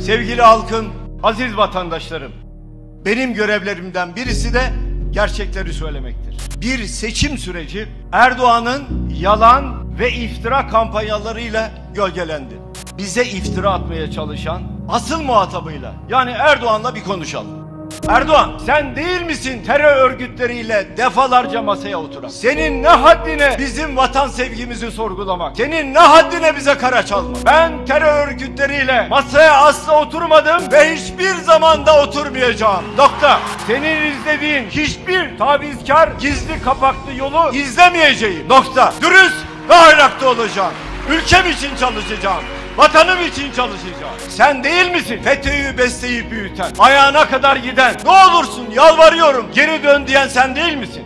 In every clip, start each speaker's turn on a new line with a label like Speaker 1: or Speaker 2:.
Speaker 1: Sevgili halkım, aziz vatandaşlarım. Benim görevlerimden birisi de gerçekleri söylemektir. Bir seçim süreci Erdoğan'ın yalan ve iftira kampanyalarıyla gölgelendi. Bize iftira atmaya çalışan asıl muhatabıyla yani Erdoğan'la bir konuşalım. Erdoğan sen değil misin terör örgütleriyle defalarca masaya oturan? Senin ne haddine bizim vatan sevgimizi sorgulamak? Senin ne haddine bize kara çalmak? Ben terör örgütleriyle masaya asla oturmadım ve hiçbir zamanda oturmayacağım. Nokta. Senin izlediğin hiçbir tavizkar gizli kapaklı yolu izlemeyeceğim. Nokta. Dürüst ve ahlaklı olacağım. Ülkem için çalışacağım. Vatanım için çalışacağım. Sen değil misin FETÖ'yü besleyip büyüten, ayağına kadar giden, ne olursun yalvarıyorum geri dön diyen sen değil misin?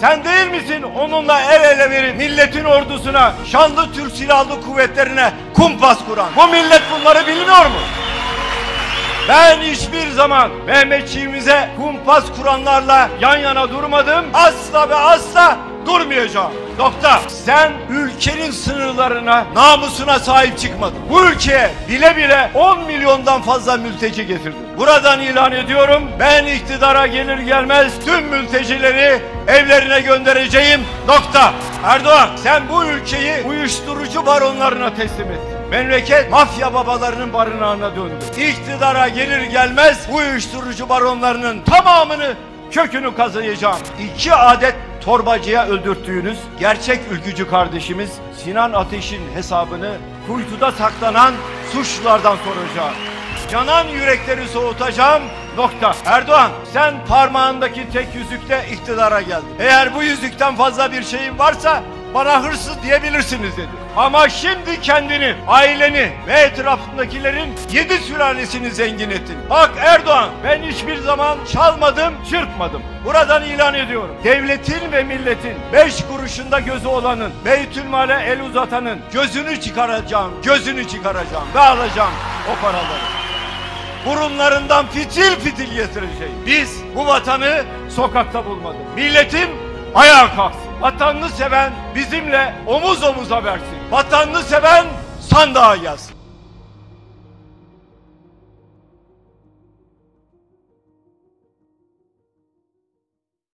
Speaker 1: Sen değil misin onunla el ele verip milletin ordusuna, şanlı Türk Silahlı Kuvvetlerine kumpas kuran? Bu millet bunları bilmiyor mu? Ben hiçbir zaman Mehmetçiğimize kumpas kuranlarla yan yana durmadım. Asla ve asla durmayacağım. Nokta. Sen ülkenin sınırlarına, namusuna sahip çıkmadın. Bu ülkeye bile bile 10 milyondan fazla mülteci getirdin. Buradan ilan ediyorum. Ben iktidara gelir gelmez tüm mültecileri evlerine göndereceğim. Nokta. Erdoğan sen bu ülkeyi uyuşturucu baronlarına teslim ettin. Memleket mafya babalarının barınağına döndü. İktidara gelir gelmez uyuşturucu baronlarının tamamını kökünü kazıyacağım. İki adet torbacıya öldürttüğünüz gerçek ülkücü kardeşimiz Sinan Ateş'in hesabını kuytuda saklanan suçlulardan soracağım. Yanan yürekleri soğutacağım. Nokta. Erdoğan sen parmağındaki tek yüzükte iktidara geldin. Eğer bu yüzükten fazla bir şeyin varsa bana hırsız diyebilirsiniz dedi. Ama şimdi kendini, aileni ve etrafındakilerin yedi sülalesini zengin ettin. Bak Erdoğan ben hiçbir zaman çalmadım, çırpmadım. Buradan ilan ediyorum. Devletin ve milletin beş kuruşunda gözü olanın, Beytülmal'e el uzatanın gözünü çıkaracağım, gözünü çıkaracağım ve alacağım o paraları burunlarından fitil fitil getireceğim. Biz bu vatanı sokakta bulmadık. Milletim ayağa kalksın. Vatanını seven bizimle omuz omuza versin. Vatanını seven sandığa gelsin.